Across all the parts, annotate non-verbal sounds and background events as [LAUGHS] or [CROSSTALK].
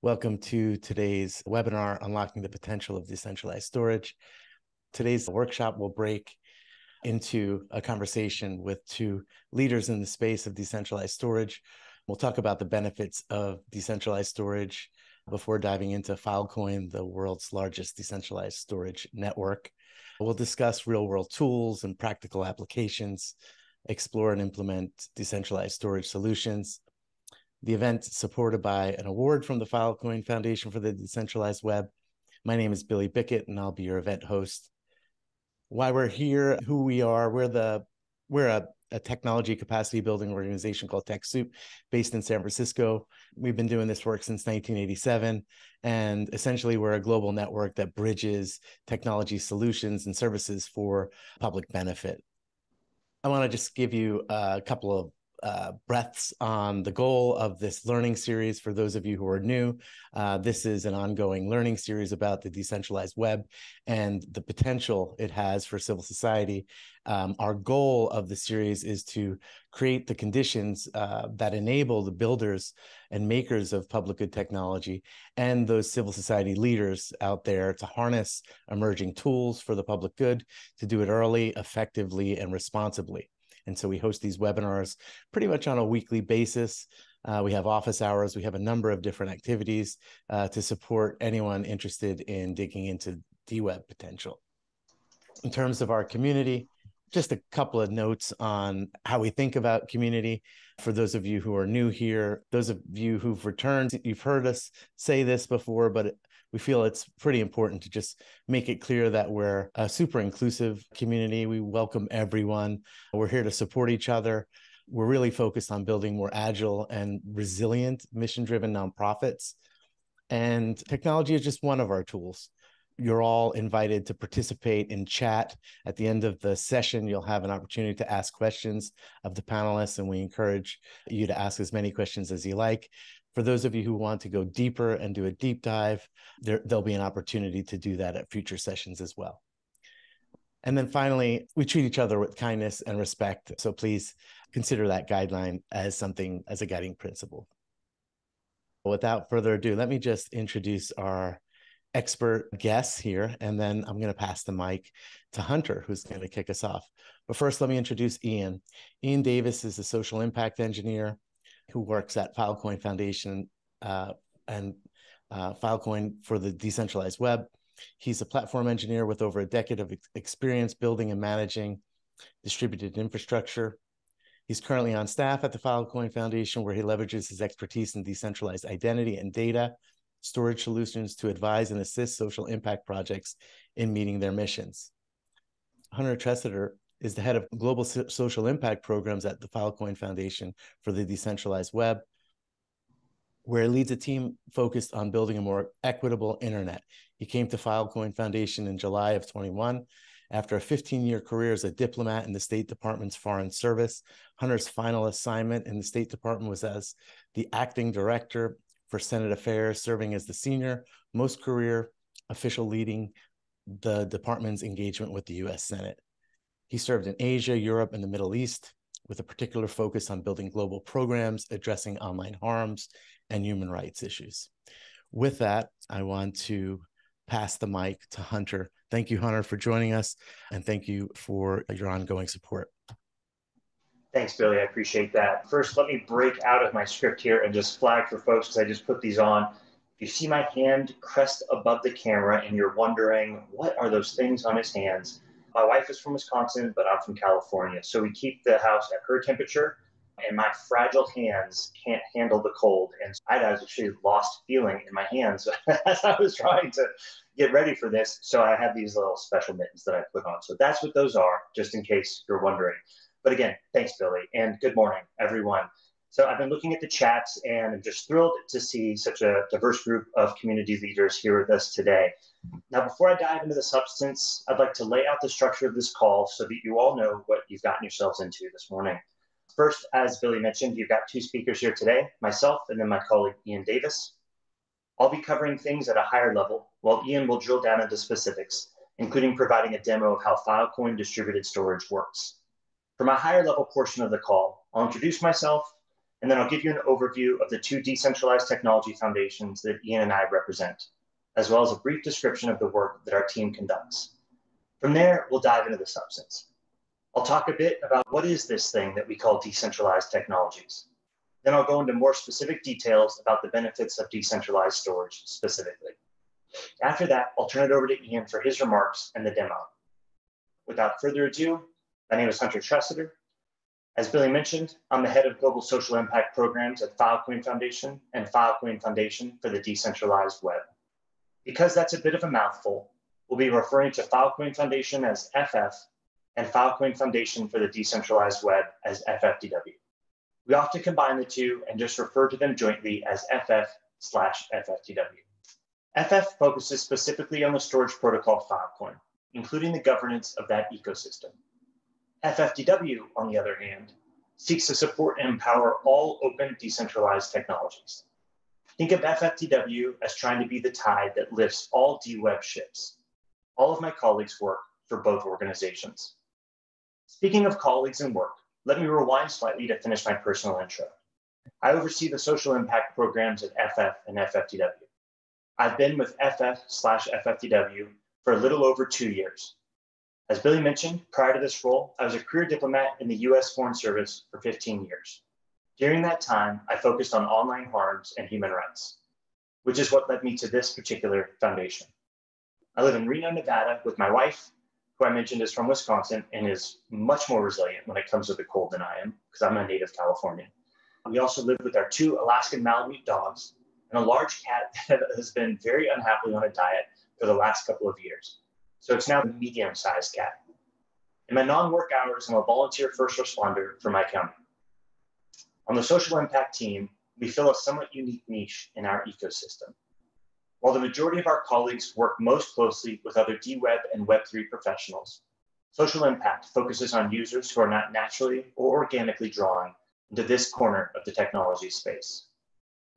Welcome to today's webinar, Unlocking the Potential of Decentralized Storage. Today's workshop will break into a conversation with two leaders in the space of decentralized storage. We'll talk about the benefits of decentralized storage before diving into Filecoin, the world's largest decentralized storage network. We'll discuss real world tools and practical applications, explore and implement decentralized storage solutions, the event supported by an award from the Filecoin Foundation for the Decentralized Web. My name is Billy Bickett, and I'll be your event host. Why we're here, who we are, we're the we're a, a technology capacity building organization called TechSoup, based in San Francisco. We've been doing this work since 1987, and essentially we're a global network that bridges technology solutions and services for public benefit. I want to just give you a couple of uh, breaths on the goal of this learning series for those of you who are new. Uh, this is an ongoing learning series about the decentralized web and the potential it has for civil society. Um, our goal of the series is to create the conditions uh, that enable the builders and makers of public good technology and those civil society leaders out there to harness emerging tools for the public good, to do it early, effectively, and responsibly. And so we host these webinars pretty much on a weekly basis. Uh, we have office hours. We have a number of different activities uh, to support anyone interested in digging into DWeb potential. In terms of our community, just a couple of notes on how we think about community. For those of you who are new here, those of you who've returned, you've heard us say this before, but we feel it's pretty important to just make it clear that we're a super inclusive community. We welcome everyone. We're here to support each other. We're really focused on building more agile and resilient mission driven nonprofits. And technology is just one of our tools. You're all invited to participate in chat. At the end of the session, you'll have an opportunity to ask questions of the panelists, and we encourage you to ask as many questions as you like. For those of you who want to go deeper and do a deep dive, there, there'll be an opportunity to do that at future sessions as well. And then finally, we treat each other with kindness and respect. So please consider that guideline as something, as a guiding principle. Without further ado, let me just introduce our expert guests here, and then I'm going to pass the mic to Hunter, who's going to kick us off. But first, let me introduce Ian. Ian Davis is a social impact engineer who works at Filecoin Foundation uh, and uh, Filecoin for the decentralized web. He's a platform engineer with over a decade of ex- experience building and managing distributed infrastructure. He's currently on staff at the Filecoin Foundation, where he leverages his expertise in decentralized identity and data storage solutions to advise and assist social impact projects in meeting their missions. Hunter Tresidder is the head of global so- social impact programs at the Filecoin Foundation for the Decentralized Web, where he leads a team focused on building a more equitable internet. He came to Filecoin Foundation in July of 21 after a 15 year career as a diplomat in the State Department's Foreign Service. Hunter's final assignment in the State Department was as the acting director for Senate Affairs, serving as the senior most career official leading the department's engagement with the US Senate. He served in Asia, Europe, and the Middle East with a particular focus on building global programs addressing online harms and human rights issues. With that, I want to pass the mic to Hunter. Thank you, Hunter, for joining us, and thank you for your ongoing support. Thanks, Billy. I appreciate that. First, let me break out of my script here and just flag for folks because I just put these on. If you see my hand crest above the camera and you're wondering, what are those things on his hands? My wife is from Wisconsin, but I'm from California. So we keep the house at her temperature, and my fragile hands can't handle the cold. And I actually lost feeling in my hands [LAUGHS] as I was trying to get ready for this. So I have these little special mittens that I put on. So that's what those are, just in case you're wondering. But again, thanks, Billy, and good morning, everyone. So I've been looking at the chats and I'm just thrilled to see such a diverse group of community leaders here with us today. Now, before I dive into the substance, I'd like to lay out the structure of this call so that you all know what you've gotten yourselves into this morning. First, as Billy mentioned, you've got two speakers here today, myself and then my colleague Ian Davis. I'll be covering things at a higher level, while Ian will drill down into specifics, including providing a demo of how Filecoin distributed storage works. For my higher level portion of the call, I'll introduce myself, and then I'll give you an overview of the two decentralized technology foundations that Ian and I represent, as well as a brief description of the work that our team conducts. From there, we'll dive into the substance. I'll talk a bit about what is this thing that we call decentralized technologies. Then I'll go into more specific details about the benefits of decentralized storage specifically. After that, I'll turn it over to Ian for his remarks and the demo. Without further ado, my name is Hunter Tressiter. As Billy mentioned, I'm the head of global social impact programs at Filecoin Foundation and Filecoin Foundation for the Decentralized Web. Because that's a bit of a mouthful, we'll be referring to Filecoin Foundation as FF and Filecoin Foundation for the Decentralized Web as FFDW. We often combine the two and just refer to them jointly as FF slash FFDW. FF focuses specifically on the storage protocol Filecoin, including the governance of that ecosystem. FFDW, on the other hand, seeks to support and empower all open decentralized technologies. Think of FFDW as trying to be the tide that lifts all DWeb ships. All of my colleagues work for both organizations. Speaking of colleagues and work, let me rewind slightly to finish my personal intro. I oversee the social impact programs at FF and FFDW. I've been with FF slash FFDW for a little over two years. As Billy mentioned, prior to this role, I was a career diplomat in the US Foreign Service for 15 years. During that time, I focused on online harms and human rights, which is what led me to this particular foundation. I live in Reno, Nevada with my wife, who I mentioned is from Wisconsin and is much more resilient when it comes to the cold than I am, because I'm a native Californian. We also live with our two Alaskan Malamute dogs and a large cat [LAUGHS] that has been very unhappily on a diet for the last couple of years. So it's now a medium sized cat. In my non work hours, I'm a volunteer first responder for my county. On the social impact team, we fill a somewhat unique niche in our ecosystem. While the majority of our colleagues work most closely with other DWeb and Web3 professionals, social impact focuses on users who are not naturally or organically drawn into this corner of the technology space.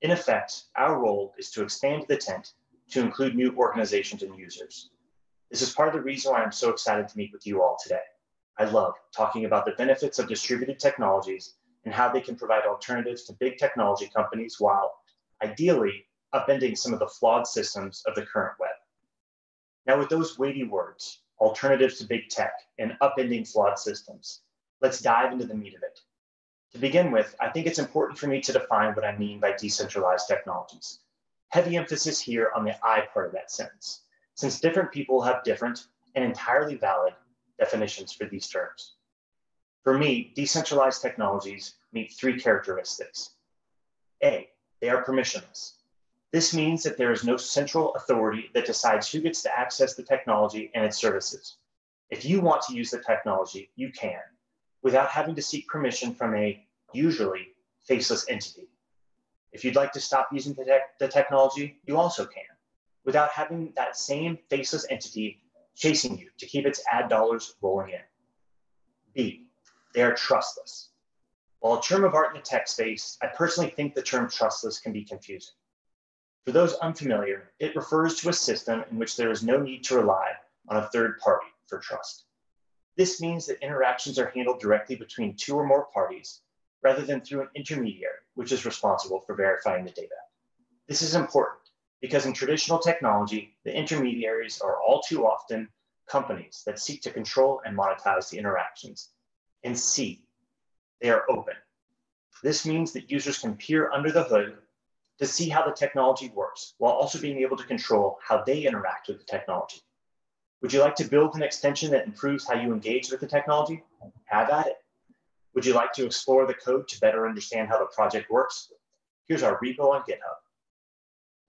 In effect, our role is to expand the tent to include new organizations and users. This is part of the reason why I'm so excited to meet with you all today. I love talking about the benefits of distributed technologies and how they can provide alternatives to big technology companies while ideally upending some of the flawed systems of the current web. Now, with those weighty words, alternatives to big tech and upending flawed systems, let's dive into the meat of it. To begin with, I think it's important for me to define what I mean by decentralized technologies. Heavy emphasis here on the I part of that sentence since different people have different and entirely valid definitions for these terms. For me, decentralized technologies meet three characteristics. A, they are permissionless. This means that there is no central authority that decides who gets to access the technology and its services. If you want to use the technology, you can, without having to seek permission from a usually faceless entity. If you'd like to stop using the, te the technology, you also can without having that same faceless entity chasing you to keep its ad dollars rolling in. B, they are trustless. While a term of art in the tech space, I personally think the term trustless can be confusing. For those unfamiliar, it refers to a system in which there is no need to rely on a third party for trust. This means that interactions are handled directly between two or more parties rather than through an intermediary, which is responsible for verifying the data. This is important because in traditional technology, the intermediaries are all too often companies that seek to control and monetize the interactions. And C, they are open. This means that users can peer under the hood to see how the technology works while also being able to control how they interact with the technology. Would you like to build an extension that improves how you engage with the technology? Have at it. Would you like to explore the code to better understand how the project works? Here's our repo on GitHub.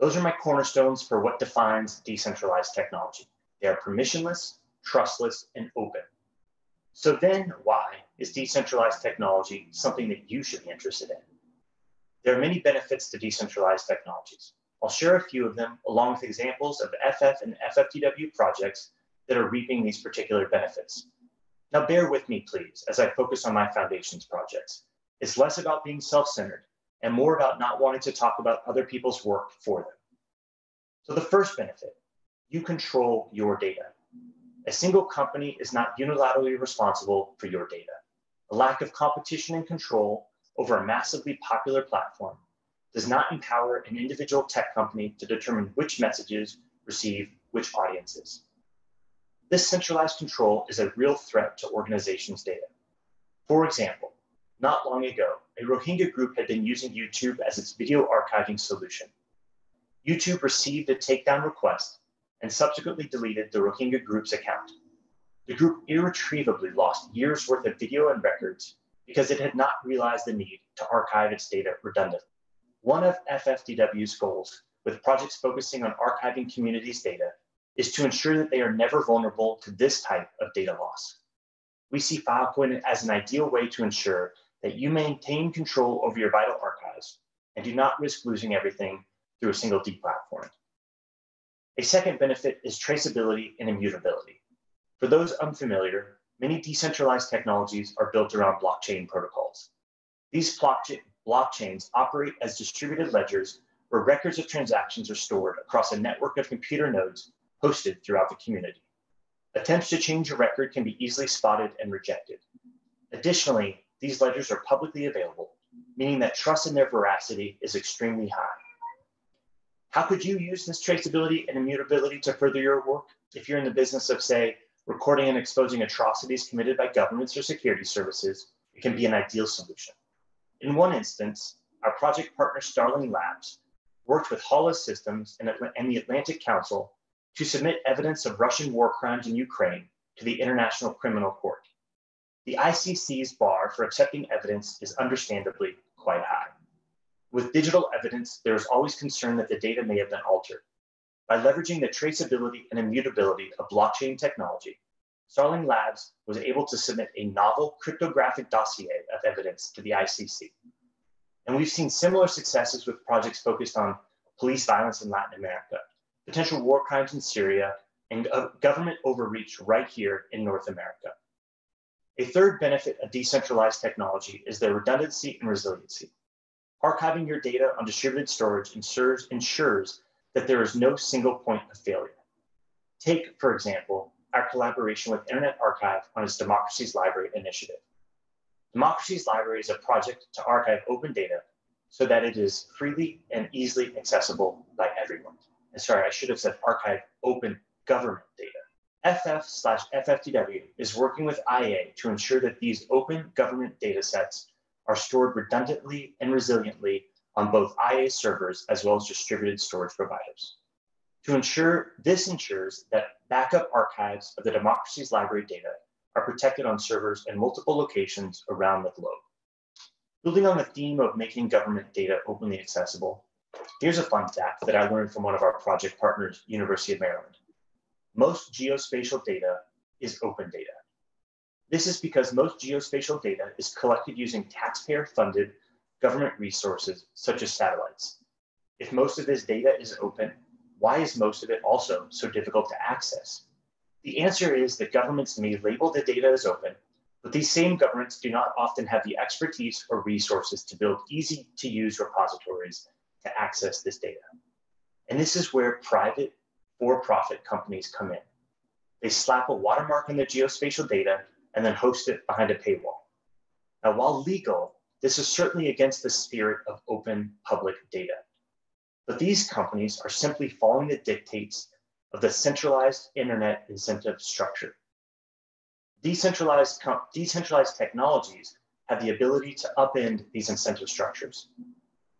Those are my cornerstones for what defines decentralized technology. They are permissionless, trustless, and open. So then why is decentralized technology something that you should be interested in? There are many benefits to decentralized technologies. I'll share a few of them along with examples of FF and FFDW projects that are reaping these particular benefits. Now bear with me, please, as I focus on my foundation's projects. It's less about being self-centered and more about not wanting to talk about other people's work for them. So the first benefit, you control your data. A single company is not unilaterally responsible for your data. A lack of competition and control over a massively popular platform does not empower an individual tech company to determine which messages receive which audiences. This centralized control is a real threat to organizations' data. For example, not long ago, a Rohingya group had been using YouTube as its video archiving solution. YouTube received a takedown request and subsequently deleted the Rohingya group's account. The group irretrievably lost years worth of video and records because it had not realized the need to archive its data redundantly. One of FFDW's goals with projects focusing on archiving communities' data is to ensure that they are never vulnerable to this type of data loss. We see Filecoin as an ideal way to ensure that you maintain control over your vital archives and do not risk losing everything through a single deplatform. A second benefit is traceability and immutability. For those unfamiliar, many decentralized technologies are built around blockchain protocols. These blockchains operate as distributed ledgers where records of transactions are stored across a network of computer nodes hosted throughout the community. Attempts to change a record can be easily spotted and rejected. Additionally, these ledgers are publicly available, meaning that trust in their veracity is extremely high. How could you use this traceability and immutability to further your work? If you're in the business of, say, recording and exposing atrocities committed by governments or security services, it can be an ideal solution. In one instance, our project partner Starling Labs worked with Hala Systems and, and the Atlantic Council to submit evidence of Russian war crimes in Ukraine to the International Criminal Court. The ICC's bar for accepting evidence is understandably quite high. With digital evidence, there is always concern that the data may have been altered. By leveraging the traceability and immutability of blockchain technology, Starling Labs was able to submit a novel cryptographic dossier of evidence to the ICC. And we've seen similar successes with projects focused on police violence in Latin America, potential war crimes in Syria, and government overreach right here in North America. A third benefit of decentralized technology is their redundancy and resiliency. Archiving your data on distributed storage ensures, ensures that there is no single point of failure. Take, for example, our collaboration with Internet Archive on its Democracy's Library initiative. Democracy's Library is a project to archive open data so that it is freely and easily accessible by everyone. And sorry, I should have said archive open government data. FF slash FFDW is working with IA to ensure that these open government data sets are stored redundantly and resiliently on both IA servers as well as distributed storage providers. To ensure this ensures that backup archives of the Democracy's Library data are protected on servers in multiple locations around the globe. Building on the theme of making government data openly accessible, here's a fun fact that I learned from one of our project partners, University of Maryland. Most geospatial data is open data. This is because most geospatial data is collected using taxpayer-funded government resources such as satellites. If most of this data is open, why is most of it also so difficult to access? The answer is that governments may label the data as open, but these same governments do not often have the expertise or resources to build easy to use repositories to access this data. And this is where private for profit companies come in. They slap a watermark on the geospatial data and then host it behind a paywall. Now, while legal, this is certainly against the spirit of open public data. But these companies are simply following the dictates of the centralized internet incentive structure. Decentralized, decentralized technologies have the ability to upend these incentive structures.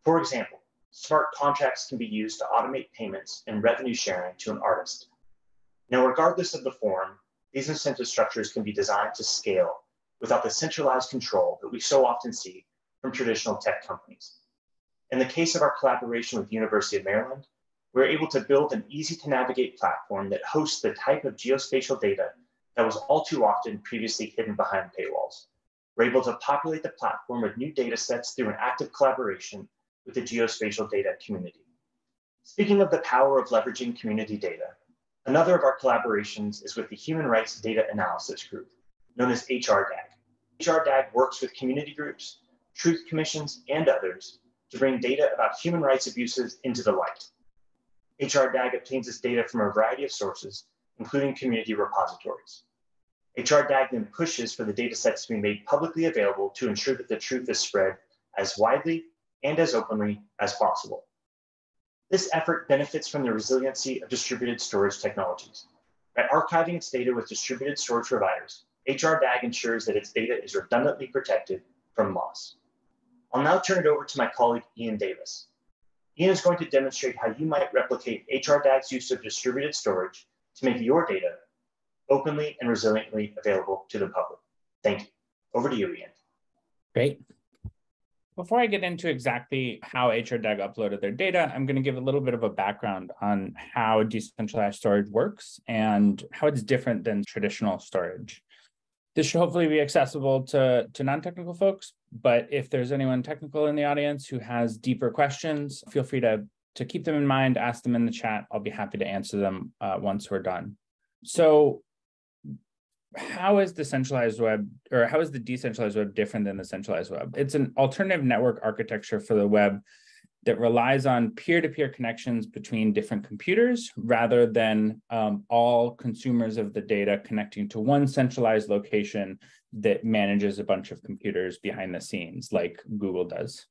For example, smart contracts can be used to automate payments and revenue sharing to an artist. Now, regardless of the form, these incentive structures can be designed to scale without the centralized control that we so often see from traditional tech companies. In the case of our collaboration with University of Maryland, we're able to build an easy to navigate platform that hosts the type of geospatial data that was all too often previously hidden behind paywalls. We're able to populate the platform with new data sets through an active collaboration with the geospatial data community. Speaking of the power of leveraging community data, Another of our collaborations is with the Human Rights Data Analysis Group, known as HRDAG. HRDAG works with community groups, truth commissions, and others to bring data about human rights abuses into the light. HRDAG obtains this data from a variety of sources, including community repositories. HRDAG then pushes for the data sets to be made publicly available to ensure that the truth is spread as widely and as openly as possible. This effort benefits from the resiliency of distributed storage technologies. By archiving its data with distributed storage providers, HRDAG ensures that its data is redundantly protected from loss. I'll now turn it over to my colleague, Ian Davis. Ian is going to demonstrate how you might replicate HRDAG's use of distributed storage to make your data openly and resiliently available to the public. Thank you. Over to you, Ian. Great. Before I get into exactly how HRDAG uploaded their data, I'm going to give a little bit of a background on how decentralized storage works and how it's different than traditional storage. This should hopefully be accessible to, to non-technical folks, but if there's anyone technical in the audience who has deeper questions, feel free to, to keep them in mind, ask them in the chat. I'll be happy to answer them uh, once we're done. So how is the centralized web or how is the decentralized web different than the centralized web? It's an alternative network architecture for the web that relies on peer-to-peer connections between different computers rather than um, all consumers of the data connecting to one centralized location that manages a bunch of computers behind the scenes like Google does.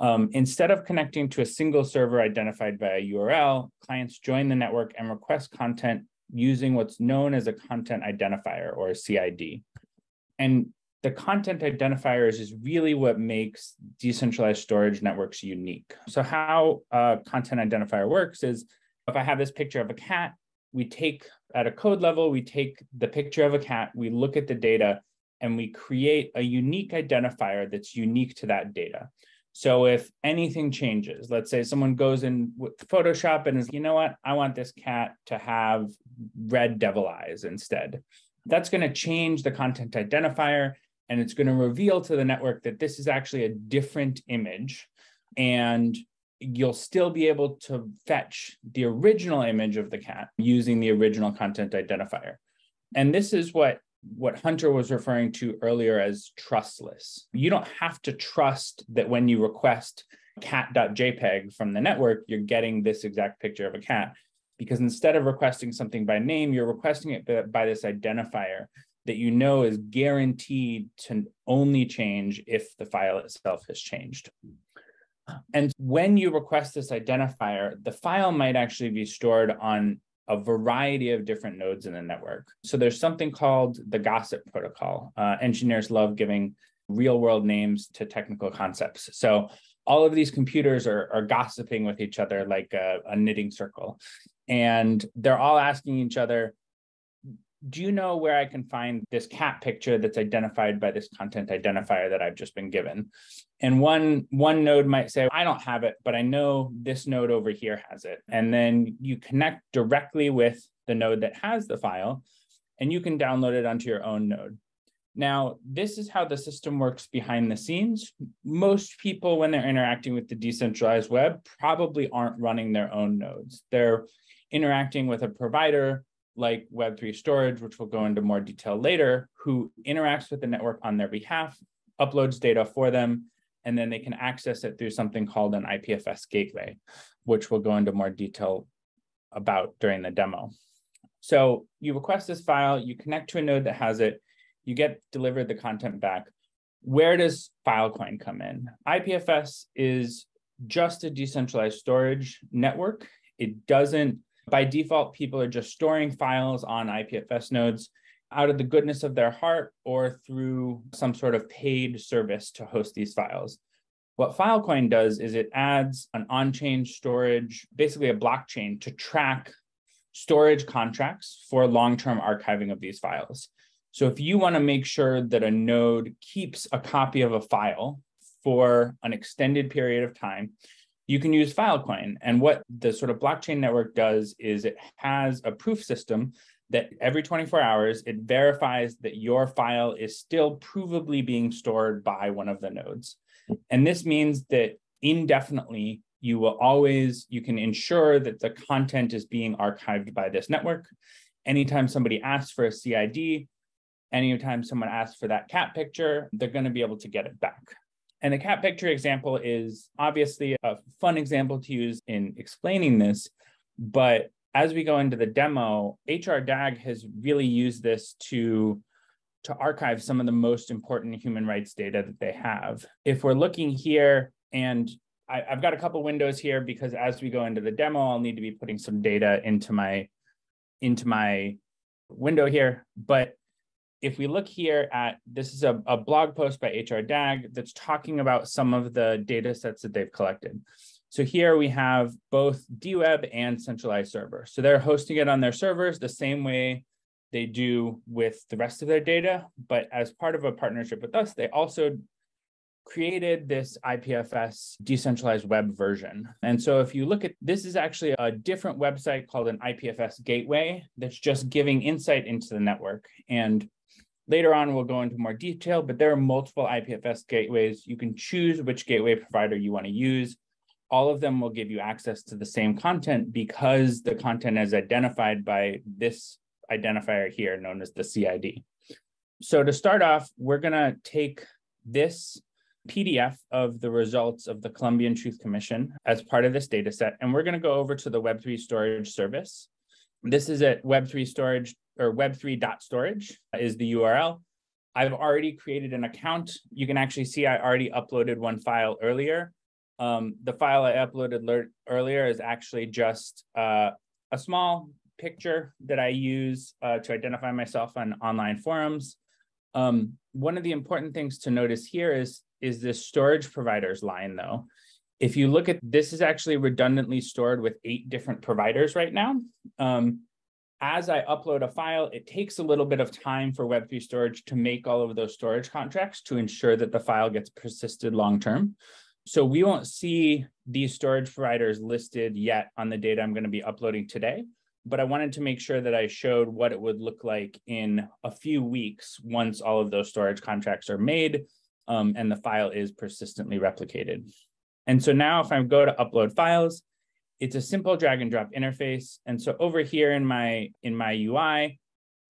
Um, instead of connecting to a single server identified by a URL, clients join the network and request content using what's known as a content identifier or a CID. And the content identifiers is really what makes decentralized storage networks unique. So how a content identifier works is if I have this picture of a cat, we take at a code level, we take the picture of a cat, we look at the data, and we create a unique identifier that's unique to that data. So if anything changes, let's say someone goes in with Photoshop and is, you know what, I want this cat to have red devil eyes instead. That's going to change the content identifier and it's going to reveal to the network that this is actually a different image. And you'll still be able to fetch the original image of the cat using the original content identifier. And this is what what Hunter was referring to earlier as trustless. You don't have to trust that when you request cat.jpg from the network, you're getting this exact picture of a cat. Because instead of requesting something by name, you're requesting it by this identifier that you know is guaranteed to only change if the file itself has changed. And when you request this identifier, the file might actually be stored on a variety of different nodes in the network. So there's something called the gossip protocol. Uh, engineers love giving real world names to technical concepts. So all of these computers are, are gossiping with each other like a, a knitting circle. And they're all asking each other, do you know where I can find this cat picture that's identified by this content identifier that I've just been given? And one one node might say, I don't have it, but I know this node over here has it. And then you connect directly with the node that has the file, and you can download it onto your own node. Now, this is how the system works behind the scenes. Most people, when they're interacting with the decentralized web, probably aren't running their own nodes. They're interacting with a provider like Web3 storage, which we'll go into more detail later, who interacts with the network on their behalf, uploads data for them, and then they can access it through something called an IPFS gateway, which we'll go into more detail about during the demo. So you request this file, you connect to a node that has it, you get delivered the content back. Where does Filecoin come in? IPFS is just a decentralized storage network. It doesn't by default, people are just storing files on IPFS nodes out of the goodness of their heart or through some sort of paid service to host these files. What Filecoin does is it adds an on-chain storage, basically a blockchain to track storage contracts for long-term archiving of these files. So if you want to make sure that a node keeps a copy of a file for an extended period of time, you can use Filecoin. And what the sort of blockchain network does is it has a proof system that every 24 hours it verifies that your file is still provably being stored by one of the nodes. And this means that indefinitely you will always you can ensure that the content is being archived by this network. Anytime somebody asks for a CID, anytime someone asks for that cat picture, they're going to be able to get it back. And the cat picture example is obviously a fun example to use in explaining this. But as we go into the demo, HRDAG has really used this to to archive some of the most important human rights data that they have. If we're looking here, and I, have got a couple windows here because as we go into the demo, I'll need to be putting some data into my into my window here. But if we look here at this is a, a blog post by HRDAG that's talking about some of the data sets that they've collected. So here we have both DWeb and centralized server. So they're hosting it on their servers the same way they do with the rest of their data. But as part of a partnership with us, they also created this IPFS decentralized web version. And so if you look at this is actually a different website called an IPFS gateway that's just giving insight into the network. And later on, we'll go into more detail, but there are multiple IPFS gateways. You can choose which gateway provider you want to use. All of them will give you access to the same content because the content is identified by this identifier here known as the CID. So to start off, we're going to take this PDF of the results of the Colombian Truth Commission as part of this data set. And we're going to go over to the Web3 storage service. This is at Web3 storage or web3.storage is the URL. I've already created an account. You can actually see I already uploaded one file earlier. Um, the file I uploaded earlier is actually just uh, a small picture that I use uh, to identify myself on online forums. Um, one of the important things to notice here is is this storage providers line though. If you look at this is actually redundantly stored with eight different providers right now. Um, as I upload a file, it takes a little bit of time for Web3 storage to make all of those storage contracts to ensure that the file gets persisted long-term. So we won't see these storage providers listed yet on the data I'm going to be uploading today, but I wanted to make sure that I showed what it would look like in a few weeks once all of those storage contracts are made um, and the file is persistently replicated. And so now if I go to upload files, it's a simple drag and drop interface. And so over here in my in my UI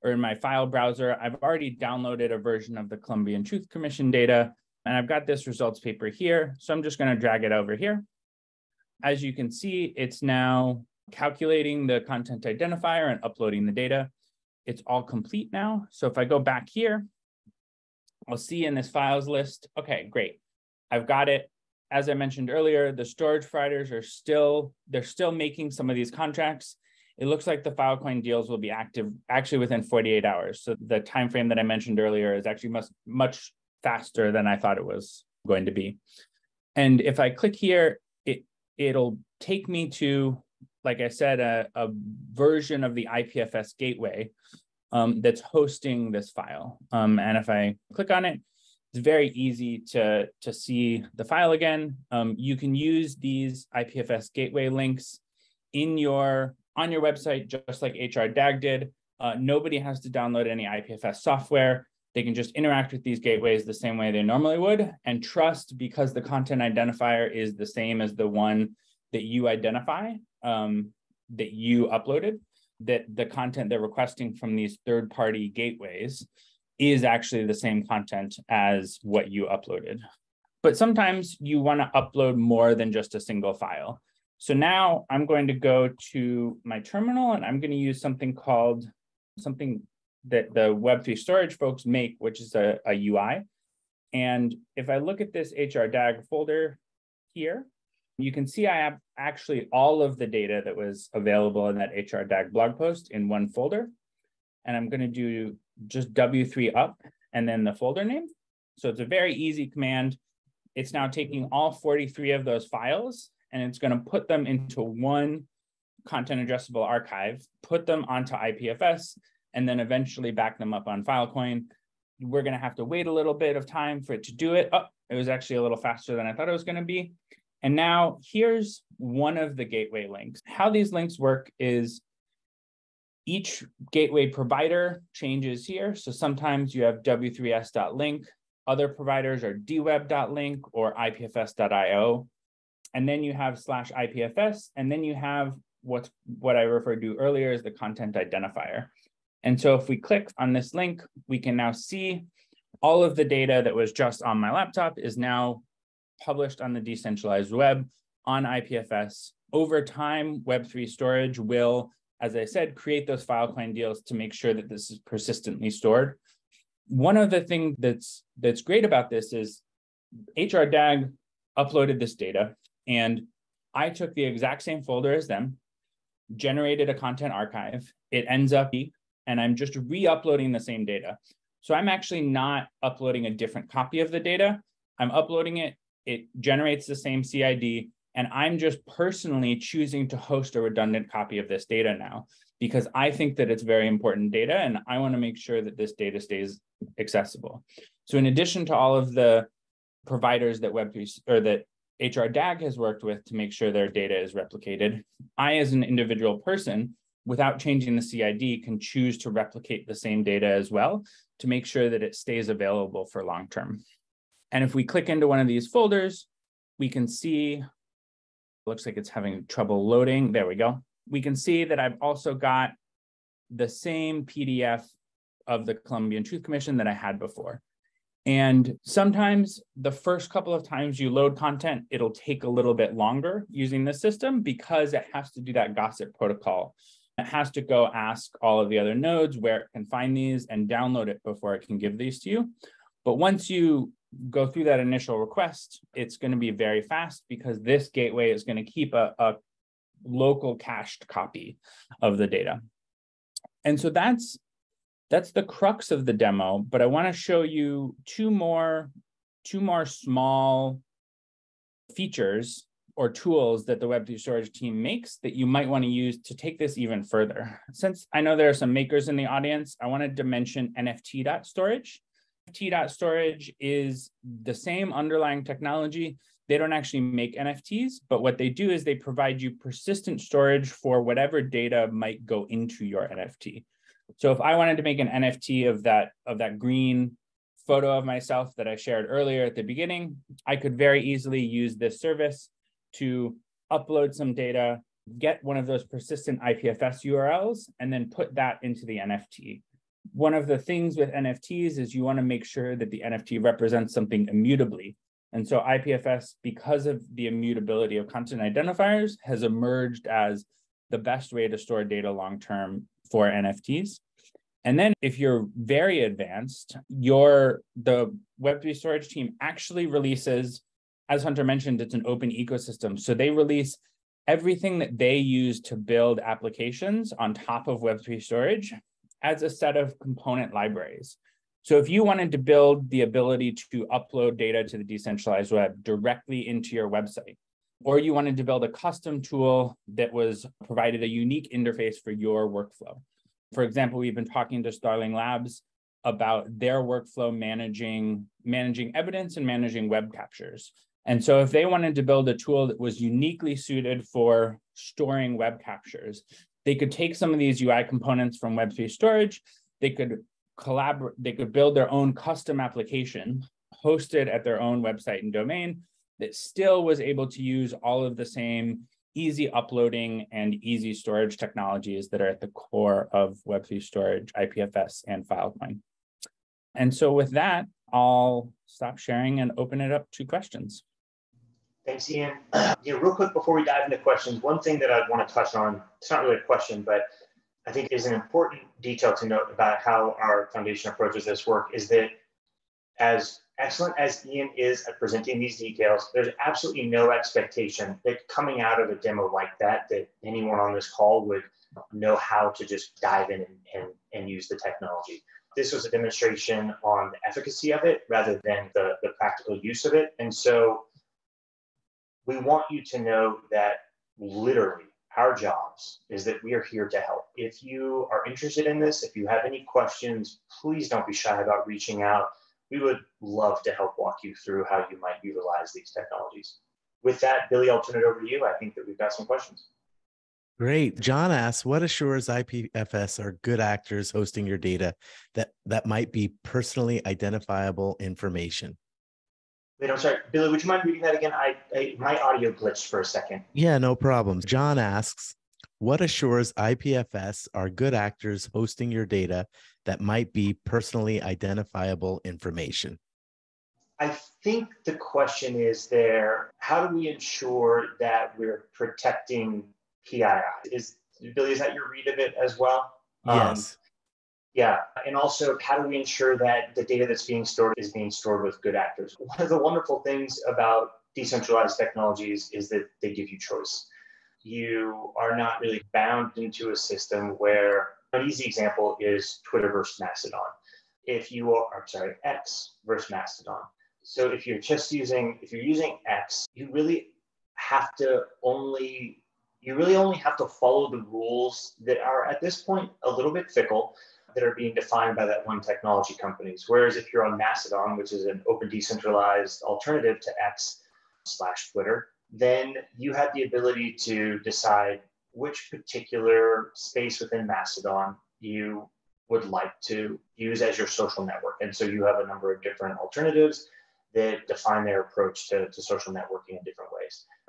or in my file browser, I've already downloaded a version of the Colombian Truth Commission data, and I've got this results paper here. So I'm just going to drag it over here. As you can see, it's now calculating the content identifier and uploading the data. It's all complete now. So if I go back here, I'll see in this files list, okay, great. I've got it. As I mentioned earlier, the storage providers are still, they're still making some of these contracts. It looks like the Filecoin deals will be active actually within 48 hours. So the time frame that I mentioned earlier is actually much, much faster than I thought it was going to be. And if I click here, it, it'll take me to, like I said, a, a version of the IPFS gateway um, that's hosting this file. Um, and if I click on it, it's very easy to, to see the file again. Um, you can use these IPFS gateway links in your on your website, just like HRDAG did. Uh, nobody has to download any IPFS software. They can just interact with these gateways the same way they normally would and trust because the content identifier is the same as the one that you identify um, that you uploaded that the content they're requesting from these third party gateways is actually the same content as what you uploaded. But sometimes you want to upload more than just a single file. So now I'm going to go to my terminal and I'm going to use something called something that the Web3 storage folks make, which is a, a UI. And if I look at this HRDAG folder here, you can see I have actually all of the data that was available in that HRDAG blog post in one folder. And I'm going to do just W3 up and then the folder name. So it's a very easy command. It's now taking all 43 of those files and it's going to put them into one content addressable archive, put them onto IPFS, and then eventually back them up on Filecoin. We're going to have to wait a little bit of time for it to do it. Oh, it was actually a little faster than I thought it was going to be. And now here's one of the gateway links. How these links work is each gateway provider changes here. So sometimes you have w3s.link, other providers are dweb.link or ipfs.io. And then you have slash IPFS, and then you have what's what I referred to earlier as the content identifier. And so if we click on this link, we can now see all of the data that was just on my laptop is now published on the decentralized web on IPFS. Over time, Web3 storage will, as I said, create those Filecoin deals to make sure that this is persistently stored. one of the things that's that's great about this is HRDAG uploaded this data and I took the exact same folder as them, generated a content archive. It ends up and I'm just re-uploading the same data. So I'm actually not uploading a different copy of the data. I'm uploading it, it generates the same CID, and I'm just personally choosing to host a redundant copy of this data now because I think that it's very important data and I want to make sure that this data stays accessible. So in addition to all of the providers that Web3 or that HRDAG has worked with to make sure their data is replicated, I as an individual person, without changing the CID, can choose to replicate the same data as well to make sure that it stays available for long term. And if we click into one of these folders, we can see, looks like it's having trouble loading. There we go. We can see that I've also got the same PDF of the Colombian Truth Commission that I had before. And sometimes the first couple of times you load content, it'll take a little bit longer using the system because it has to do that gossip protocol. It has to go ask all of the other nodes where it can find these and download it before it can give these to you. But once you go through that initial request, it's going to be very fast because this gateway is going to keep a, a local cached copy of the data. And so that's that's the crux of the demo, but I want to show you two more two more small features or tools that the Web3 storage team makes that you might want to use to take this even further. Since I know there are some makers in the audience, I wanted to mention NFT.storage. NFT.storage is the same underlying technology. They don't actually make NFTs, but what they do is they provide you persistent storage for whatever data might go into your NFT. So if I wanted to make an NFT of that of that green photo of myself that I shared earlier at the beginning, I could very easily use this service to upload some data, get one of those persistent IPFS URLs, and then put that into the NFT one of the things with NFTs is you want to make sure that the NFT represents something immutably. And so IPFS, because of the immutability of content identifiers, has emerged as the best way to store data long term for NFTs. And then if you're very advanced, your the Web3 storage team actually releases, as Hunter mentioned, it's an open ecosystem. So they release everything that they use to build applications on top of Web3 storage as a set of component libraries. So if you wanted to build the ability to upload data to the decentralized web directly into your website, or you wanted to build a custom tool that was provided a unique interface for your workflow. For example, we've been talking to Starling Labs about their workflow managing managing evidence and managing web captures. And so if they wanted to build a tool that was uniquely suited for storing web captures, they could take some of these UI components from Web3 storage, they could collaborate, they could build their own custom application hosted at their own website and domain that still was able to use all of the same easy uploading and easy storage technologies that are at the core of Web3 storage, IPFS, and Filecoin. And so with that, I'll stop sharing and open it up to questions. Thanks, Ian. you know, real quick before we dive into questions, one thing that I want to touch on, it's not really a question, but I think is an important detail to note about how our foundation approaches this work is that as excellent as Ian is at presenting these details, there's absolutely no expectation that coming out of a demo like that, that anyone on this call would know how to just dive in and, and, and use the technology. This was a demonstration on the efficacy of it rather than the, the practical use of it. And so we want you to know that literally our jobs is that we are here to help. If you are interested in this, if you have any questions, please don't be shy about reaching out. We would love to help walk you through how you might utilize these technologies. With that, Billy, I'll turn it over to you. I think that we've got some questions. Great. John asks, what assures IPFS are good actors hosting your data that, that might be personally identifiable information? Wait, I'm sorry, Billy. Would you mind reading that again? I, I my audio glitched for a second. Yeah, no problem. John asks, "What assures IPFS are good actors hosting your data that might be personally identifiable information?" I think the question is there: How do we ensure that we're protecting PII? Is Billy? Is that your read of it as well? Um, yes. Um, Yeah. And also, how do we ensure that the data that's being stored is being stored with good actors? One of the wonderful things about decentralized technologies is that they give you choice. You are not really bound into a system where an easy example is Twitter versus Mastodon. If you are, I'm sorry, X versus Mastodon. So if you're just using, if you're using X, you really have to only, you really only have to follow the rules that are at this point a little bit fickle that are being defined by that one technology companies. Whereas if you're on Mastodon, which is an open decentralized alternative to X slash Twitter, then you have the ability to decide which particular space within Mastodon you would like to use as your social network. And so you have a number of different alternatives that define their approach to, to social networking ways.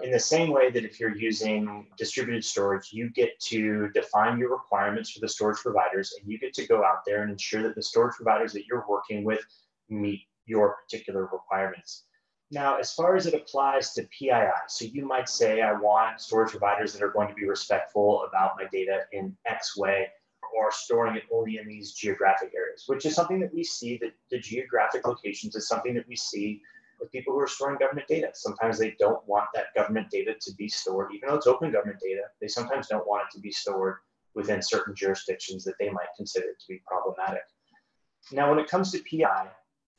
In the same way that if you're using distributed storage, you get to define your requirements for the storage providers and you get to go out there and ensure that the storage providers that you're working with meet your particular requirements. Now, as far as it applies to PII, so you might say, I want storage providers that are going to be respectful about my data in X way or storing it only in these geographic areas, which is something that we see that the geographic locations is something that we see with people who are storing government data. Sometimes they don't want that government data to be stored, even though it's open government data, they sometimes don't want it to be stored within certain jurisdictions that they might consider to be problematic. Now, when it comes to PI,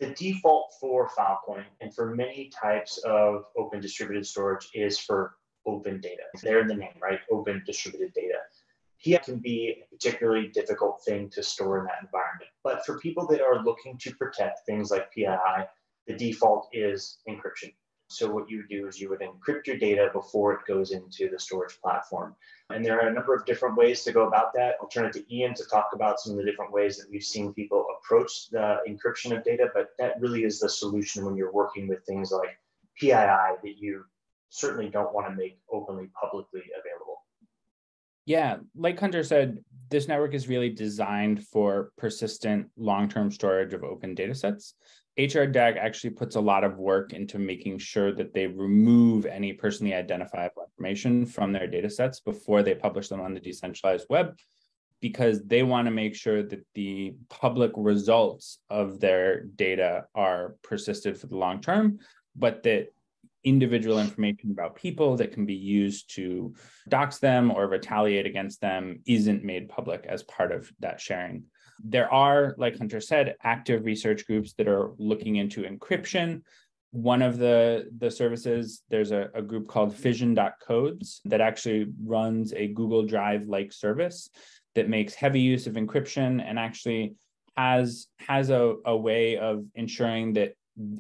the default for Filecoin and for many types of open distributed storage is for open data. They're in the name, right? Open distributed data. PI can be a particularly difficult thing to store in that environment. But for people that are looking to protect things like PII, the default is encryption. So what you would do is you would encrypt your data before it goes into the storage platform. And there are a number of different ways to go about that. I'll turn it to Ian to talk about some of the different ways that we've seen people approach the encryption of data, but that really is the solution when you're working with things like PII that you certainly don't want to make openly publicly available. Yeah, like Hunter said, this network is really designed for persistent long-term storage of open data sets. HRDAG actually puts a lot of work into making sure that they remove any personally identifiable information from their data sets before they publish them on the decentralized web, because they want to make sure that the public results of their data are persisted for the long term, but that individual information about people that can be used to dox them or retaliate against them isn't made public as part of that sharing. There are, like Hunter said, active research groups that are looking into encryption. One of the, the services, there's a, a group called fission.codes that actually runs a Google Drive like service that makes heavy use of encryption and actually has has a, a way of ensuring that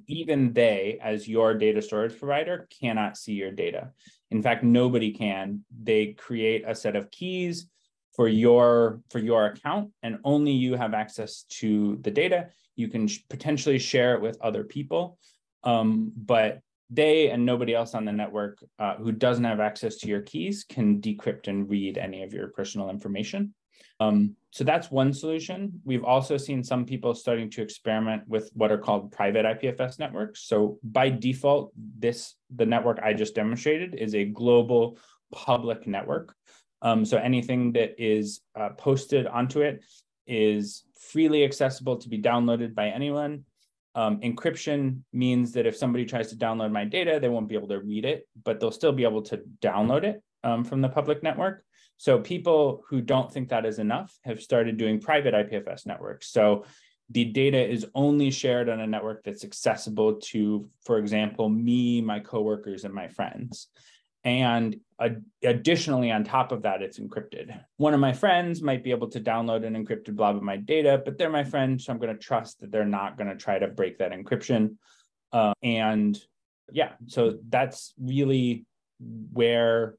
even they, as your data storage provider, cannot see your data. In fact, nobody can. They create a set of keys for your for your account, and only you have access to the data. You can sh- potentially share it with other people, um, but they and nobody else on the network uh, who doesn't have access to your keys can decrypt and read any of your personal information. Um, so that's one solution. We've also seen some people starting to experiment with what are called private IPFS networks. So by default, this the network I just demonstrated is a global public network. Um, so anything that is uh, posted onto it is freely accessible to be downloaded by anyone. Um, encryption means that if somebody tries to download my data, they won't be able to read it, but they'll still be able to download it um, from the public network. So people who don't think that is enough have started doing private IPFS networks. So the data is only shared on a network that's accessible to, for example, me, my coworkers, and my friends. And additionally, on top of that, it's encrypted. One of my friends might be able to download an encrypted blob of my data, but they're my friend, so I'm going to trust that they're not going to try to break that encryption. Uh, and yeah, so that's really where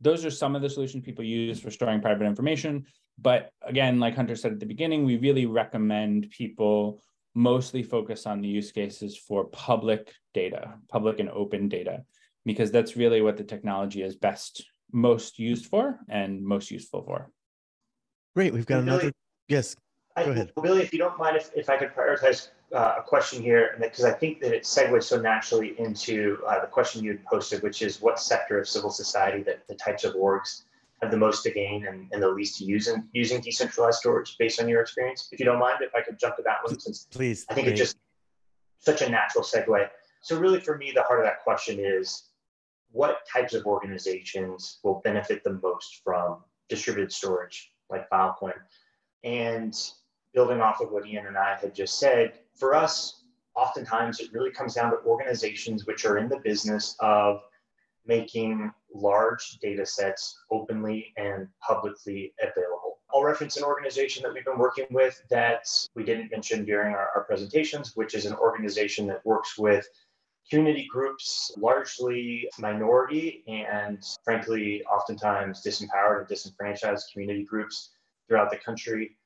those are some of the solutions people use for storing private information. But again, like Hunter said at the beginning, we really recommend people mostly focus on the use cases for public data, public and open data, because that's really what the technology is best, most used for and most useful for. Great. We've got another. Yes. Go ahead. Billy, if you don't mind, if, if I could prioritize uh, a question here, because I think that it segues so naturally into uh, the question you had posted, which is what sector of civil society that the types of orgs have the most to gain and, and the least to use in using decentralized storage based on your experience? If you don't mind, if I could jump to that one, since please, I think it's just such a natural segue. So really for me, the heart of that question is what types of organizations will benefit the most from distributed storage like Filecoin? And building off of what Ian and I had just said, for us, oftentimes it really comes down to organizations which are in the business of making large data sets openly and publicly available. I'll reference an organization that we've been working with that we didn't mention during our, our presentations, which is an organization that works with community groups, largely minority and frankly, oftentimes disempowered and disenfranchised community groups throughout the country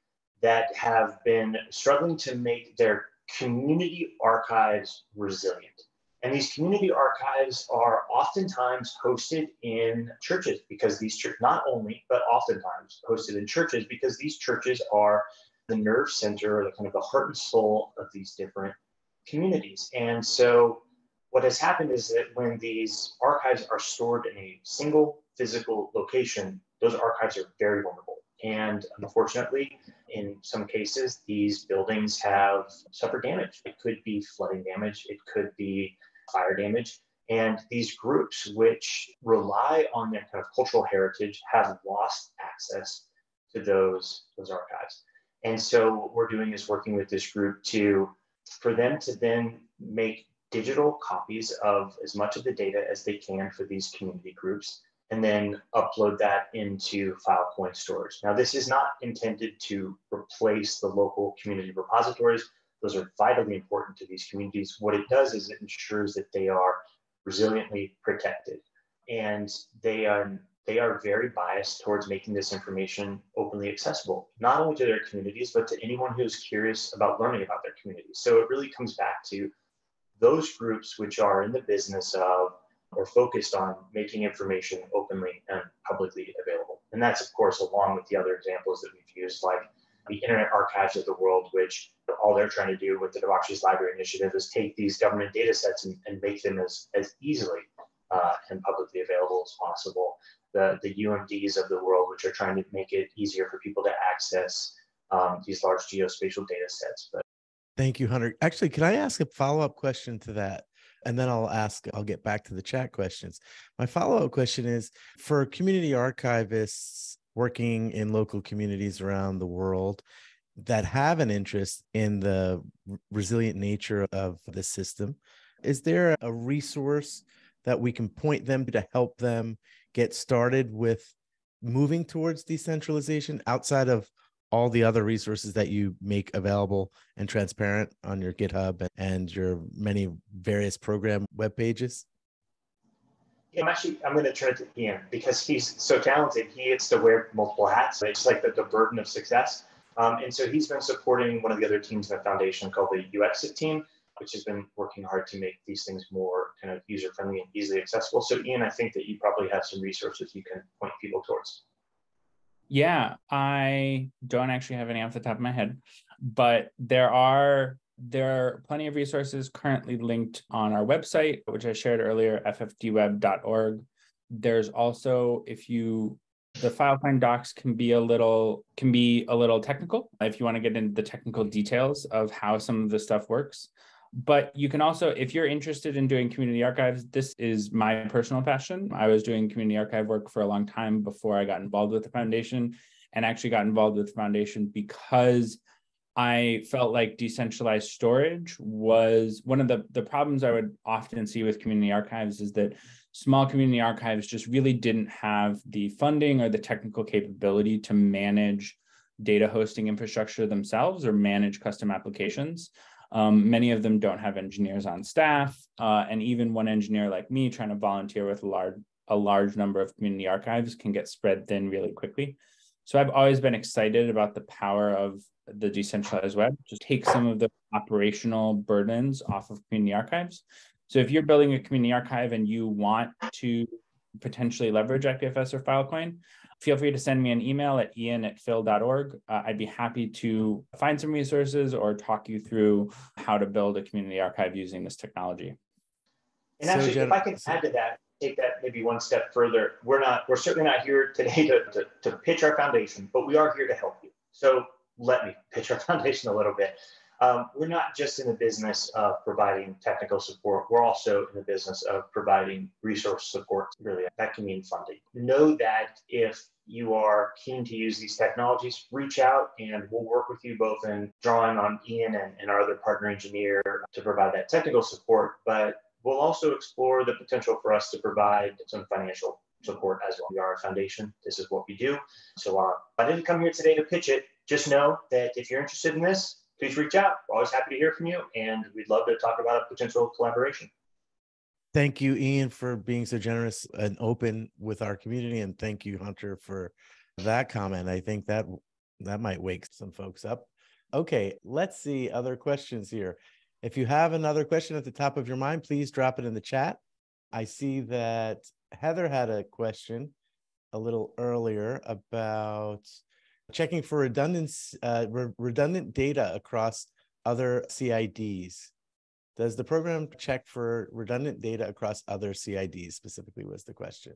that have been struggling to make their community archives resilient. And these community archives are oftentimes hosted in churches because these churches, not only, but oftentimes hosted in churches because these churches are the nerve center, or the kind of the heart and soul of these different communities. And so what has happened is that when these archives are stored in a single physical location, those archives are very vulnerable. And unfortunately, in some cases, these buildings have suffered damage. It could be flooding damage, it could be fire damage. And these groups, which rely on their kind of cultural heritage, have lost access to those, those archives. And so what we're doing is working with this group to for them to then make digital copies of as much of the data as they can for these community groups and then upload that into Filecoin storage. Now, this is not intended to replace the local community repositories. Those are vitally important to these communities. What it does is it ensures that they are resiliently protected. And they are, they are very biased towards making this information openly accessible, not only to their communities, but to anyone who's curious about learning about their communities. So it really comes back to those groups which are in the business of or focused on making information openly and publicly available. And that's, of course, along with the other examples that we've used, like the Internet Archives of the World, which all they're trying to do with the Democracy's Library Initiative is take these government data sets and, and make them as, as easily uh, and publicly available as possible. The, the UMDs of the world, which are trying to make it easier for people to access um, these large geospatial data sets. But Thank you, Hunter. Actually, can I ask a follow up question to that? and then I'll ask, I'll get back to the chat questions. My follow up question is for community archivists working in local communities around the world that have an interest in the resilient nature of the system, is there a resource that we can point them to help them get started with moving towards decentralization outside of all the other resources that you make available and transparent on your GitHub and your many various program web pages? I'm actually I'm going to turn it to Ian because he's so talented. He gets to wear multiple hats. It's like the, the burden of success. Um, and so he's been supporting one of the other teams in the foundation called the UXit team, which has been working hard to make these things more kind of user friendly and easily accessible. So Ian, I think that you probably have some resources you can point people towards. Yeah, I don't actually have any off the top of my head, but there are there are plenty of resources currently linked on our website, which I shared earlier, ffdweb.org. There's also if you the file find docs can be a little can be a little technical if you want to get into the technical details of how some of the stuff works but you can also if you're interested in doing community archives this is my personal passion. I was doing community archive work for a long time before i got involved with the foundation and actually got involved with the foundation because i felt like decentralized storage was one of the the problems i would often see with community archives is that small community archives just really didn't have the funding or the technical capability to manage data hosting infrastructure themselves or manage custom applications um, many of them don't have engineers on staff, uh, and even one engineer like me trying to volunteer with a large, a large number of community archives can get spread thin really quickly. So I've always been excited about the power of the decentralized web, to take some of the operational burdens off of community archives. So if you're building a community archive and you want to potentially leverage IPFS or Filecoin, feel free to send me an email at ian at fil.org. Uh, I'd be happy to find some resources or talk you through how to build a community archive using this technology. And actually, so, if I can add to that, take that maybe one step further. We're not, we're certainly not here today to, to, to pitch our foundation, but we are here to help you. So let me pitch our [LAUGHS] foundation a little bit. Um, we're not just in the business of providing technical support, we're also in the business of providing resource support. Really, that can mean funding. Know that if you are keen to use these technologies, reach out and we'll work with you both in drawing on Ian and, and our other partner engineer to provide that technical support. But we'll also explore the potential for us to provide some financial support as well. We are a foundation. This is what we do. So uh, I didn't come here today to pitch it. Just know that if you're interested in this, please reach out. We're always happy to hear from you, and we'd love to talk about a potential collaboration. Thank you, Ian, for being so generous and open with our community, and thank you, Hunter, for that comment. I think that that might wake some folks up. Okay, let's see other questions here. If you have another question at the top of your mind, please drop it in the chat. I see that Heather had a question a little earlier about checking for redundant, uh, re- redundant data across other CIDs. Does the program check for redundant data across other CIDs specifically was the question.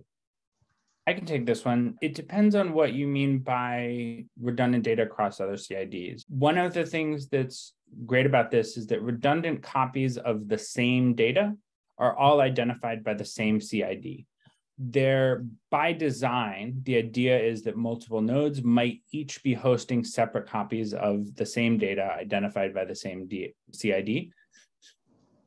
I can take this one. It depends on what you mean by redundant data across other CIDs. One of the things that's great about this is that redundant copies of the same data are all identified by the same CID they're by design, the idea is that multiple nodes might each be hosting separate copies of the same data identified by the same D- CID.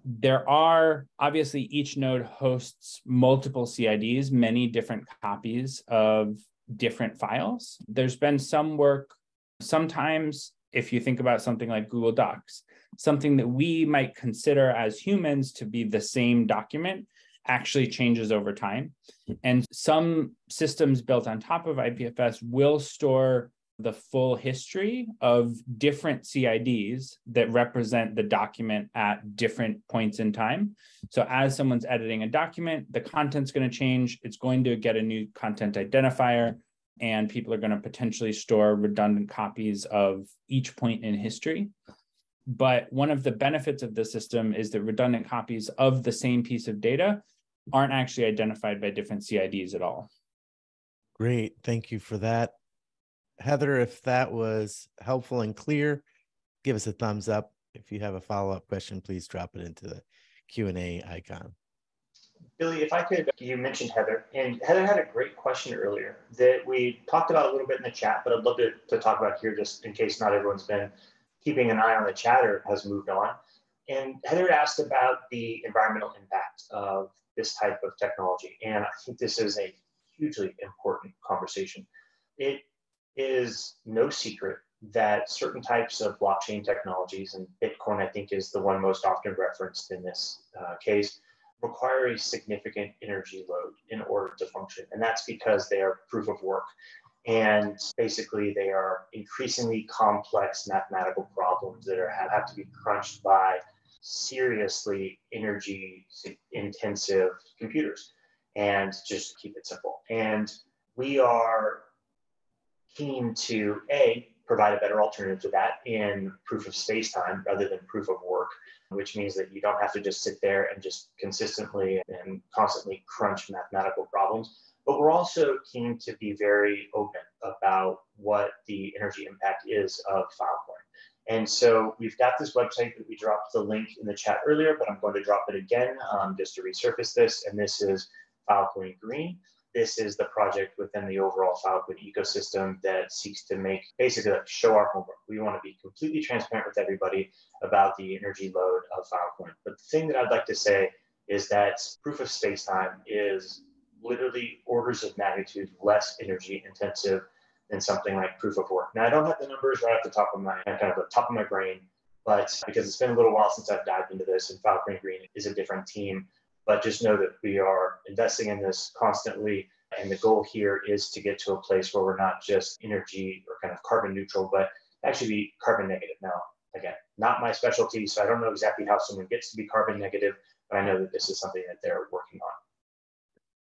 There are obviously each node hosts multiple CIDs, many different copies of different files. There's been some work, sometimes if you think about something like Google Docs, something that we might consider as humans to be the same document actually changes over time. Hmm. And some systems built on top of IPFS will store the full history of different CIDs that represent the document at different points in time. So as someone's editing a document, the content's going to change. It's going to get a new content identifier, and people are going to potentially store redundant copies of each point in history. But one of the benefits of the system is that redundant copies of the same piece of data aren't actually identified by different CIDs at all. Great. Thank you for that. Heather, if that was helpful and clear, give us a thumbs up. If you have a follow-up question, please drop it into the Q&A icon. Billy, if I could, you mentioned Heather, and Heather had a great question earlier that we talked about a little bit in the chat, but I'd love to, to talk about here just in case not everyone's been keeping an eye on the chat or has moved on. And Heather asked about the environmental impact of this type of technology. And I think this is a hugely important conversation. It is no secret that certain types of blockchain technologies, and Bitcoin, I think, is the one most often referenced in this uh, case, require a significant energy load in order to function. And that's because they are proof of work. And basically, they are increasingly complex mathematical problems that are, have to be crunched by seriously energy intensive computers and just keep it simple. And we are keen to A, provide a better alternative to that in proof of space time rather than proof of work, which means that you don't have to just sit there and just consistently and constantly crunch mathematical problems. But we're also keen to be very open about what the energy impact is of file Filecoin. And so we've got this website that we dropped the link in the chat earlier, but I'm going to drop it again um, just to resurface this. And this is Filecoin Green. This is the project within the overall Filecoin ecosystem that seeks to make basically show our homework. We want to be completely transparent with everybody about the energy load of Filecoin. But the thing that I'd like to say is that proof of space-time is literally orders of magnitude less energy intensive than something like proof of work. Now I don't have the numbers right off the top of my kind of the top of my brain, but because it's been a little while since I've dived into this, and Filecoin Green is a different team. But just know that we are investing in this constantly. And the goal here is to get to a place where we're not just energy or kind of carbon neutral, but actually be carbon negative. Now, again, not my specialty, so I don't know exactly how someone gets to be carbon negative, but I know that this is something that they're working on.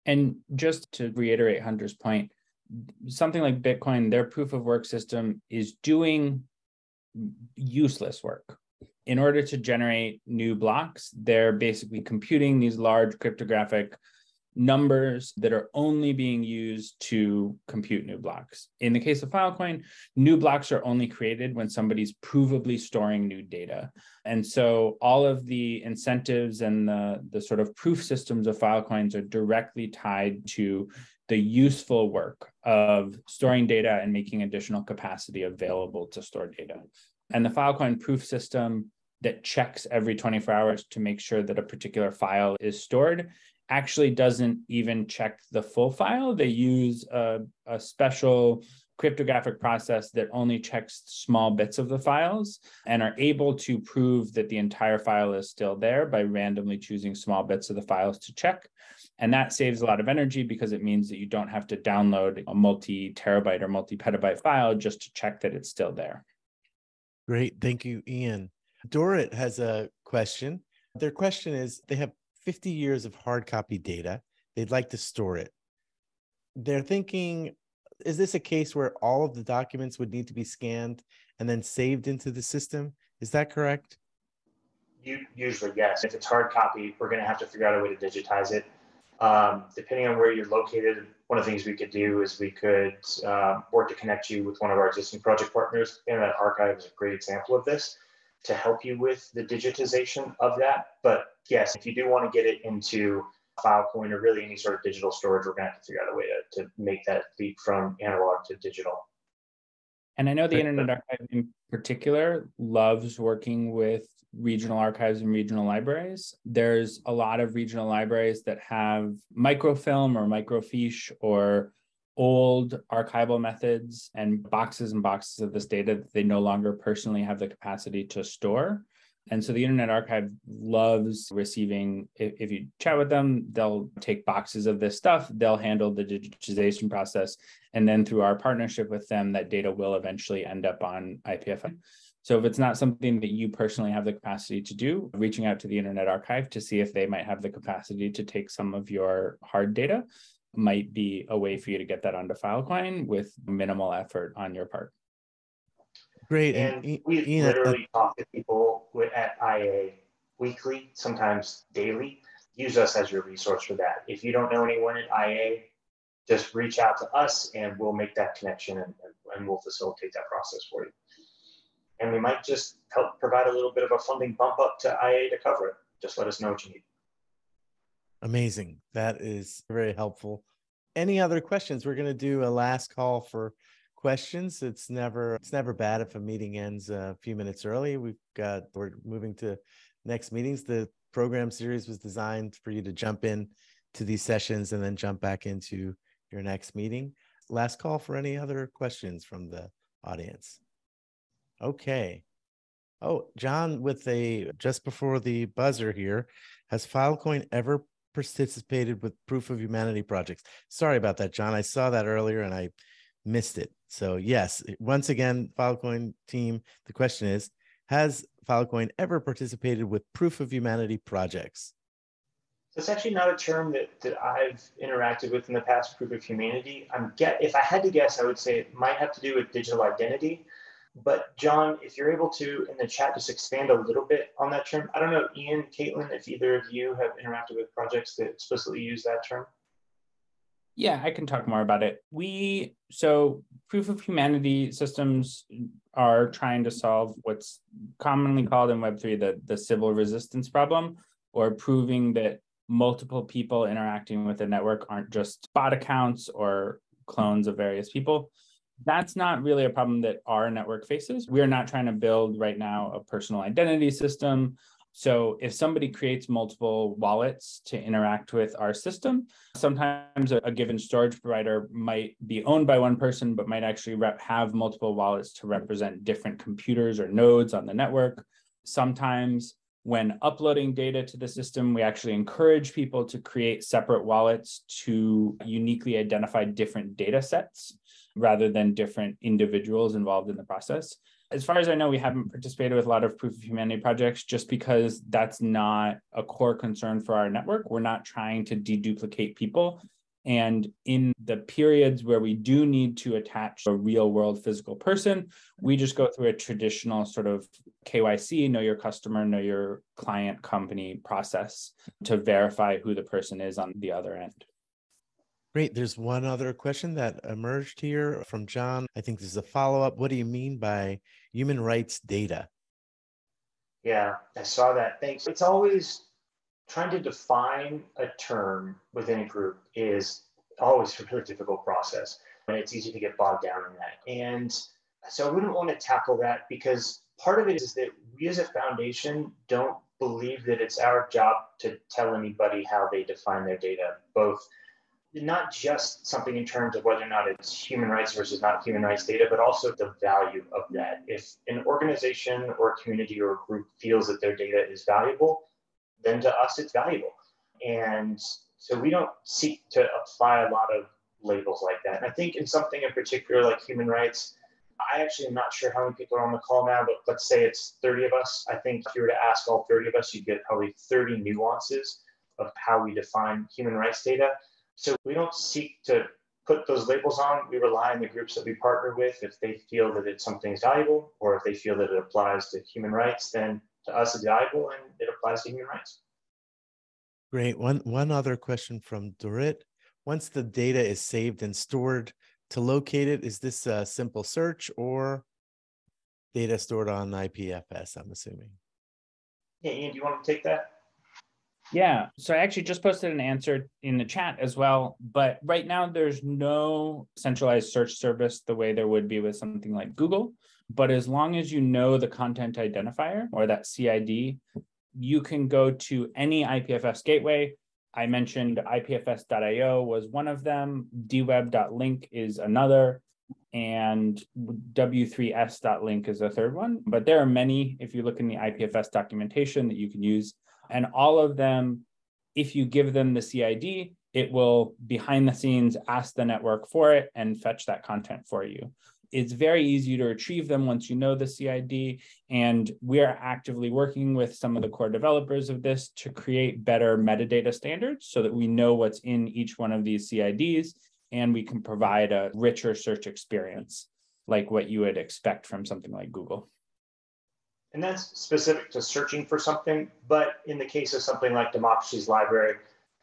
And just to reiterate Hunter's point, something like Bitcoin, their proof of work system is doing useless work. In order to generate new blocks, they're basically computing these large cryptographic numbers that are only being used to compute new blocks. In the case of Filecoin, new blocks are only created when somebody's provably storing new data. And so all of the incentives and the, the sort of proof systems of Filecoins are directly tied to the useful work of storing data and making additional capacity available to store data. And the Filecoin proof system that checks every 24 hours to make sure that a particular file is stored actually doesn't even check the full file. They use a, a special cryptographic process that only checks small bits of the files and are able to prove that the entire file is still there by randomly choosing small bits of the files to check. And that saves a lot of energy because it means that you don't have to download a multi terabyte or multi petabyte file just to check that it's still there. Great. Thank you, Ian. Dorit has a question. Their question is they have 50 years of hard copy data. They'd like to store it. They're thinking, is this a case where all of the documents would need to be scanned and then saved into the system? Is that correct? Usually, yes. If it's hard copy, we're going to have to figure out a way to digitize it. Um, depending on where you're located, one of the things we could do is we could uh, work to connect you with one of our existing project partners. Internet Archive is a great example of this to help you with the digitization of that. But yes, if you do want to get it into Filecoin or really any sort of digital storage, we're going to have to figure out a way to, to make that leap from analog to digital. And I know the Internet Archive in particular loves working with regional archives and regional libraries. There's a lot of regional libraries that have microfilm or microfiche or old archival methods and boxes and boxes of this data that they no longer personally have the capacity to store. And so the Internet Archive loves receiving, if, if, you chat with them, they'll take boxes of this stuff, they'll handle the digitization process. And then through our partnership with them, that data will eventually end up on IPFS. So if it's not something that you personally have the capacity to do, reaching out to the Internet Archive to see if they might have the capacity to take some of your hard data might be a way for you to get that onto Filecoin with minimal effort on your part. Great. And, and we Ian, literally uh, talk to people at IA weekly, sometimes daily. Use us as your resource for that. If you don't know anyone at IA, just reach out to us and we'll make that connection and, and we'll facilitate that process for you. And we might just help provide a little bit of a funding bump up to IA to cover it. Just let us know what you need. Amazing. That is very helpful. Any other questions? We're going to do a last call for questions. It's never it's never bad if a meeting ends a few minutes early. We've got we're moving to next meetings. The program series was designed for you to jump in to these sessions and then jump back into your next meeting. Last call for any other questions from the audience. Okay. Oh, John, with a just before the buzzer here, has Filecoin ever participated with Proof of Humanity projects. Sorry about that, John. I saw that earlier and I missed it. So, yes, once again, Filecoin team, the question is Has Filecoin ever participated with Proof of Humanity projects? It's actually not a term that, that I've interacted with in the past, proof of humanity. I'm get if I had to guess, I would say it might have to do with digital identity. But John, if you're able to in the chat just expand a little bit on that term. I don't know, Ian, Caitlin, if either of you have interacted with projects that explicitly use that term. Yeah, I can talk more about it. We so proof of humanity systems are trying to solve what's commonly called in Web3 the, the Sybil resistance problem, or proving that multiple people interacting with a network aren't just bot accounts or clones of various people that's not really a problem that our network faces. We are not trying to build right now a personal identity system. So if somebody creates multiple wallets to interact with our system, sometimes a, given storage provider might be owned by one person, but might actually rep- have multiple wallets to represent different computers or nodes on the network. Sometimes when uploading data to the system, we actually encourage people to create separate wallets to uniquely identify different data sets rather than different individuals involved in the process. As far as I know, we haven't participated with a lot of proof of humanity projects just because that's not a core concern for our network. We're not trying to deduplicate people. And in the periods where we do need to attach a real world physical person, we just go through a traditional sort of KYC, know your customer, know your client company process to verify who the person is on the other end. Great. There's one other question that emerged here from John. I think this is a follow up. What do you mean by human rights data? Yeah, I saw that. Thanks. It's always trying to define a term within a group is always a really difficult process. And it's easy to get bogged down in that. And so I wouldn't want to tackle that because part of it is that we as a foundation don't believe that it's our job to tell anybody how they define their data, both not just something in terms of whether or not it's human rights versus not human rights data, but also the value of that. If an organization or a community or a group feels that their data is valuable, then to us it's valuable. And so we don't seek to apply a lot of labels like that. And I think in something in particular like human rights, I actually am not sure how many people are on the call now, but let's say it's 30 of us. I think if you were to ask all 30 of us, you'd get probably 30 nuances of how we define human rights data. So we don't seek to put those labels on. We rely on the groups that we partner with. If they feel that it's something's valuable, or if they feel that it applies to human rights, then to us it's valuable and it applies to human rights. Great. One one other question from Dorit. Once the data is saved and stored, to locate it, is this a simple search or data stored on IPFS? I'm assuming. Yeah, Ian, do you want to take that? Yeah. So I actually just posted an answer in the chat as well. But right now, there's no centralized search service the way there would be with something like Google. But as long as you know the content identifier or that CID, you can go to any IPFS gateway. I mentioned IPFS.io was one of them, dweb.link is another, and w3s.link is a third one. But there are many, if you look in the IPFS documentation, that you can use and all of them, if you give them the CID, it will behind the scenes ask the network for it and fetch that content for you. It's very easy to retrieve them once you know the CID. And we are actively working with some of the core developers of this to create better metadata standards so that we know what's in each one of these CIDs and we can provide a richer search experience like what you would expect from something like Google and that's specific to searching for something. But in the case of something like Democracy's Library,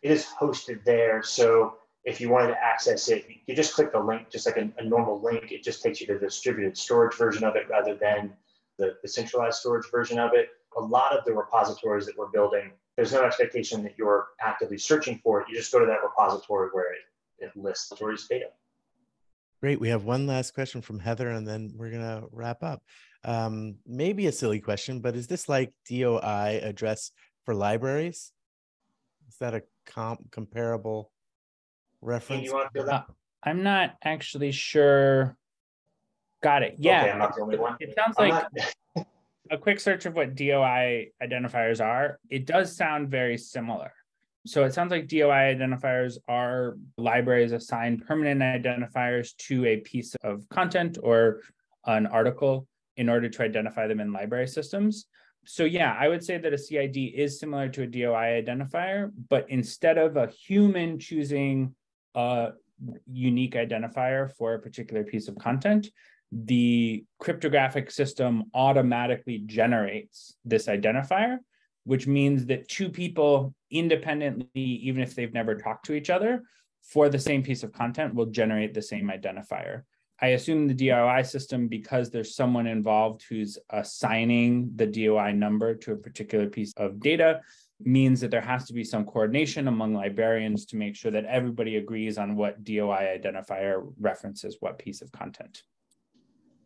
it is hosted there. So if you wanted to access it, you just click the link, just like a, a normal link. It just takes you to the distributed storage version of it rather than the, the centralized storage version of it. A lot of the repositories that we're building, there's no expectation that you're actively searching for it. You just go to that repository where it, it lists the story's data. Great. We have one last question from Heather, and then we're going to wrap up. Um, maybe a silly question, but is this like DOI address for libraries? Is that a comp comparable reference? Uh, I'm not actually sure. Got it. Yeah. Okay, I'm not the only one. It sounds like [LAUGHS] a quick search of what DOI identifiers are. It does sound very similar. So it sounds like DOI identifiers are libraries assign permanent identifiers to a piece of content or an article in order to identify them in library systems. So yeah, I would say that a CID is similar to a DOI identifier, but instead of a human choosing a unique identifier for a particular piece of content, the cryptographic system automatically generates this identifier, which means that two people independently, even if they've never talked to each other, for the same piece of content will generate the same identifier. I assume the DOI system, because there's someone involved who's assigning the DOI number to a particular piece of data, means that there has to be some coordination among librarians to make sure that everybody agrees on what DOI identifier references what piece of content.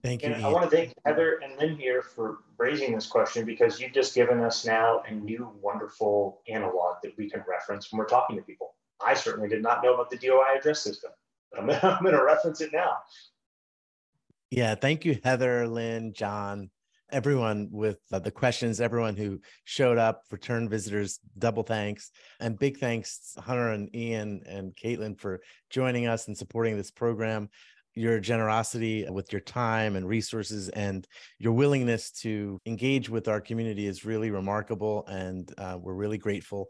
Thank you. And I want to thank Heather and Lynn here for raising this question because you've just given us now a new wonderful analog that we can reference when we're talking to people. I certainly did not know about the DOI address system, but I'm, [LAUGHS] I'm going to reference it now. Yeah, thank you, Heather, Lynn, John, everyone with uh, the questions, everyone who showed up, return visitors, double thanks. And big thanks, Hunter and Ian and Caitlin, for joining us and supporting this program. Your generosity with your time and resources and your willingness to engage with our community is really remarkable. And uh, we're really grateful.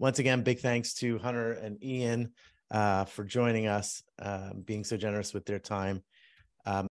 Once again, big thanks to Hunter and Ian uh, for joining us, uh, being so generous with their time. Um,